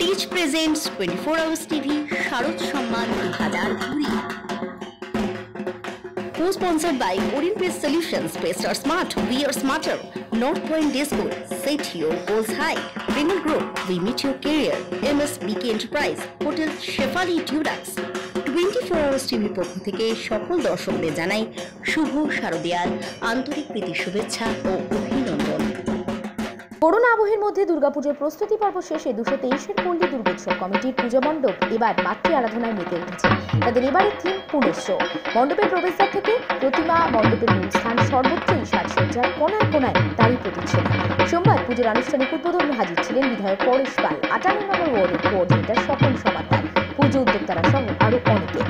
Teach presents twenty four hours TV শারদ সম্মান দু হাজার কুড়ি Co-sponsored by Orient Press Solutions, Press are smart, we are smarter. North Point Disco, set your goals high. Premier Group, we meet your career. MSBK Enterprise, Hotel Shefali Durax. Twenty four hours টিভির পক্ষ থেকে সকল দর্শকদের জানাই শুভ শারদিয়ার আন্তরিক প্রীতি শুভেচ্ছা ও অভিনন্দন corona আবহের মধ্যে দুর্গাপুজোর প্রস্তুতি পর্ব শেষে দুশো তেইশের পল্লী দুর্গোৎসব কমিটির পুজো মণ্ডপ এবার মাতৃ আরাধনায় মেতে উঠেছে। তাদের এবারের থিম পুনশ্চ মণ্ডপের প্রবেশদ্বার থেকে প্রতিমা, মণ্ডপের মূল স্থান সর্বত্রই সাজসজ্জার কোনায় কোনায় তারই প্রতিচ্ছবি। সোমবার পুজোর আনুষ্ঠানিক উদ্বোধনে হাজির ছিলেন বিধায়ক পরেশ পাল। আটান্ন নম্বর ওয়ার্ডের কোঅর্ডিনেটর স্বপন সমাদ্দার পুজো উদ্যোক্তারা সহ আরও অনেকে।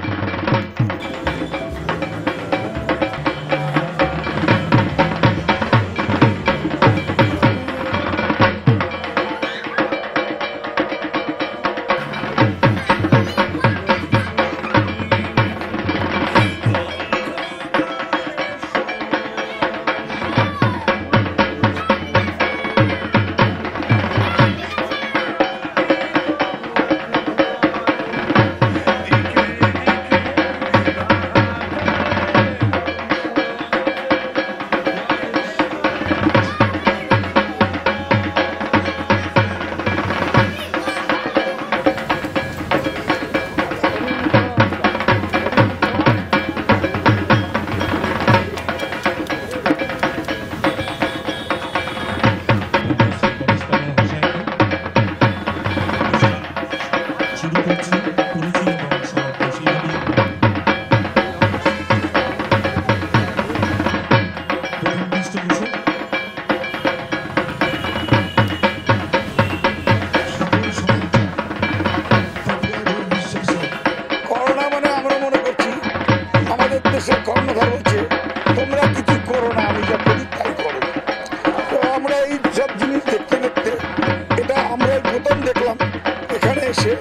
যে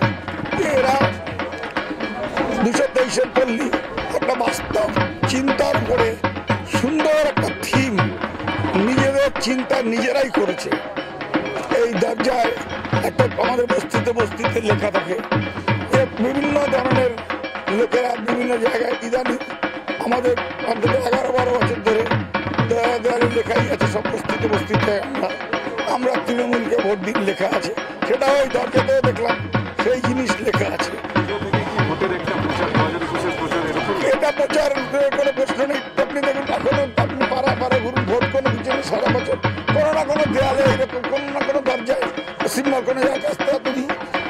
এরা দুশো তেইশের পল্লী, একটা বাস্তব চিন্তার করে সুন্দর একটা থিম নিজেদের চিন্তা নিজেরাই করেছে। এই দরজায় একটা আমাদের বস্তিতে বস্তিতে লেখা থাকে বিভিন্ন ধরনের লোকেরা বিভিন্ন জায়গায় ইদানিং আমাদের অন্তত এগারো বারো বছর ধরে দেওয়ালে লেখাই আছে, সব বস্তিতে বস্তিতে আমরা আমরা তৃণমূলকে ভোট দিন লেখা আছে। সেটাও ওই দরজাতেও দেখলাম। সেই জিনিস লেখা আছে। এটা প্রচার করে প্রশ্ন নেই। আপনি দেখুন, এখনও আপনি পাড়া পাড়া ঘুরুন, ভোট কোনো কিছু সারা বছর। কোনো না কোনো দেয়ালে এরকম কোনো না কোনো দরজায় সিম্বল কোনো জায়গায় কাস্তাপুরি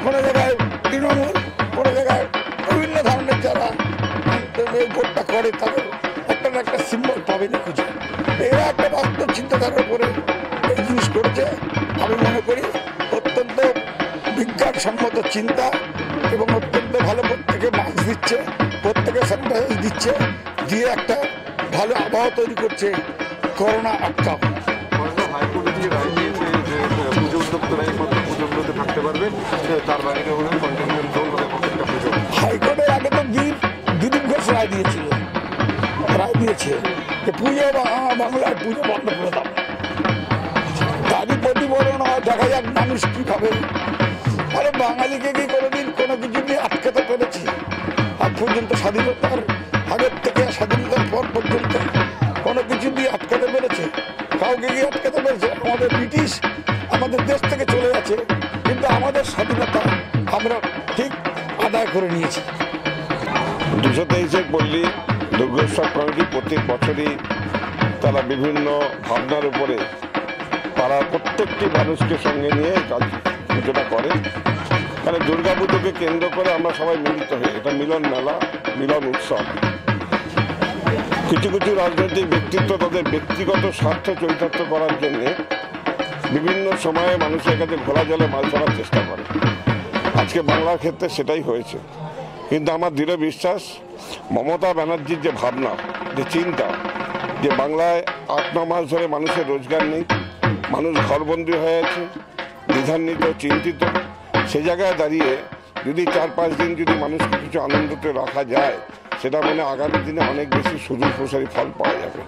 কোনো জায়গায় তৃণমূল, কোনো জায়গায় বিভিন্ন ধরনের যারা ভোটটা করে, তাদের একটা না একটা সিম্বল পাবেন খুঁজে। এরা একটা বাস্তব চিন্তাধারার উপরে এই জিনিস করেছে। আমি মনে করি বিজ্ঞানসম্মত চিন্তা এবং অত্যন্ত ভালো প্রত্যেকে মাস্ক দিচ্ছে প্রত্যেকে স্যানিটাইজ দিচ্ছে দিয়ে একটা ভালো আবহাওয়া তৈরি করছে করোনা আটকাও। হাইকোর্টে আগে তো দিন দিলীপ ঘোষ রায় দিয়েছিল। রায় দিয়েছে যে পুজো বা- বাংলায় পুজো বন্ধ করে দাও। তারই প্রতিফলন হয় দেখা যাক মানুষ কি ভাবে আরে বাঙালিকে কি কোনোদিন কোনো কিছু নিয়ে আটকাতে পেরেছি? আজ পর্যন্ত স্বাধীনতার আগের থেকে স্বাধীনতার পর পর্যন্ত কোনো কিছু দিয়ে আটকাতে পেরেছে। কাউকে গিয়ে আটকাতে পেরেছে? আমাদের ব্রিটিশ আমাদের দেশ থেকে চলে গেছে, কিন্তু আমাদের স্বাধীনতা আমরা ঠিক আদায় করে নিয়েছি। দুশো তেইশের পল্লী দুর্গোৎসব কমিটি প্রতি বছরই তারা বিভিন্ন ভাবনার উপরে তারা প্রত্যেকটি মানুষকে সঙ্গে নিয়ে কাজ পুজোটা করে। কারণ দুর্গা পুজোকে কেন্দ্র করে আমরা সবাই মিলিত হই। এটা মিলন মেলা, মিলন উৎসব। কিছু কিছু রাজনৈতিক ব্যক্তিত্ব তাদের ব্যক্তিগত স্বার্থ চরিতার্থ করার জন্যে বিভিন্ন সময়ে মানুষের কাছে ঘোলা জলে মাছ ধরার চেষ্টা করে। আজকে বাংলার ক্ষেত্রে সেটাই হয়েছে। কিন্তু আমার দৃঢ় বিশ্বাস, মমতা ব্যানার্জির যে ভাবনা, যে চিন্তা, যে বাংলায় আট, ন মাস ধরে মানুষের রোজগার নেই, মানুষ ঘরবন্দি হয়ে আছে দ্বিধান্বিত চিন্তিত, সে জায়গায় দাঁড়িয়ে যদি চার পাঁচ দিন যদি মানুষকে কিছু আনন্দতে রাখা যায়, সেটা মানে আগামী দিনে অনেক বেশি সুদূর প্রসারী ফল পাওয়া যাবে।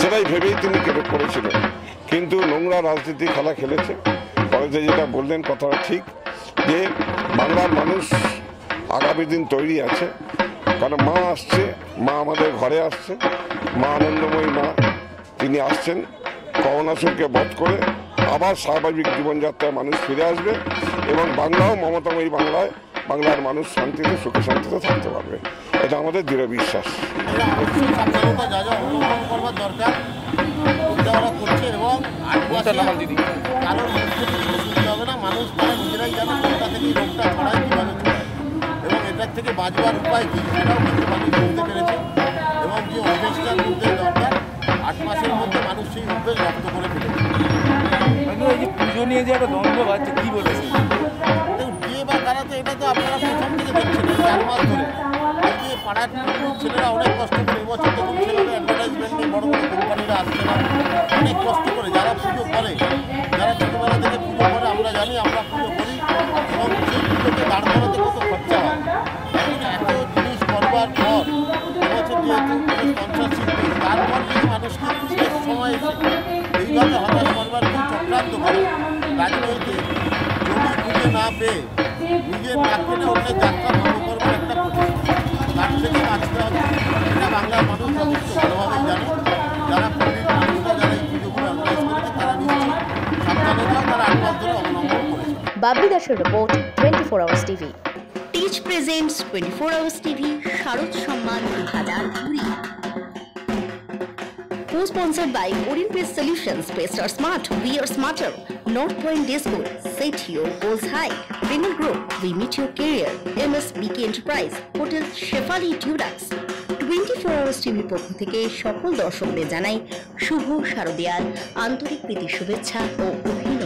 সেটাই ভেবেই তিনি কেটে করেছিলেন কিন্তু নোংরা রাজনীতি খেলা খেলেছে। সরোজে যেটা বললেন কথাটা ঠিক, যে বাংলার মানুষ আগামী দিন তৈরি আছে। কারণ মা আসছে, মা আমাদের ঘরে আসছে, মা আনন্দময়ী মা। তিনি আসছেন করোনাসুরকে বধ করে আবার স্বাভাবিক জীবনযাত্রায় মানুষ ফিরে আসবে এবং বাংলাও মমতাময়ী বাংলায় বাংলার মানুষ শান্তিতে সুখে শান্তিতে থাকতে পারবে। এটা আমাদের দৃঢ় বিশ্বাস। যা যা অবলম্বন করবার দরকার ওটা করছে এবং এটার থেকে বাঁচবার উপায় কী? সেটাও কিন্তু মানুষ বুঝতে পেরেছে। এবং যে অভ্যেসটার মধ্যে দরকার আট মাসের মধ্যে মানুষ সেই অভ্যেস রপ্ত করে ফেলেছে নিয়ে যে একটা দ্বন্দ্ব বাড়ছে কি বলেছে দেখুন, বিয়ে বা এটা তো আপনারা থেকে ছেলেরা অনেক কষ্ট করে বড় বড় কোম্পানিরা অনেক কষ্ট করে, যারা পুজো করে, যারা থেকে পুজো করে, আমরা জানি, আমরা পুজো করি, এবং কত খরচা হয়। শেষ সময় রাজনৈতিক জমি খুঁজে না পেয়ে নিজের নাক কেটে অন্যের যাত্রা বন্ধ করবার একটা তার থেকে বাঁচতে হবে এটা বাংলার মানুষ যথেষ্ট ভালোভাবেই জানে। যারা মানুষরা যারা এই পুজোগুলো অর্গানাইজ করেছে তারা নিশ্চয়ই সাবধানতা তারা আট মাস ধরে অবলম্বন করেছে। বাবলি দাসের report twenty four hours TV teach presents twenty four hours TV শারদ সম্মান দু হাজার কুড়ি Co-sponsored by Orient Place Solutions, Pace are smart, we are smarter. North Point Disco, set your goals high. Bengal Group, we meet your career. MSBK Enterprise, Hotel Shefali Dulux. Twenty four hours টিভির পক্ষ থেকে সকল দর্শকদের জানাই শুভ শারদিয়ার আন্তরিক প্রীতি শুভেচ্ছা ও অভিনন্দন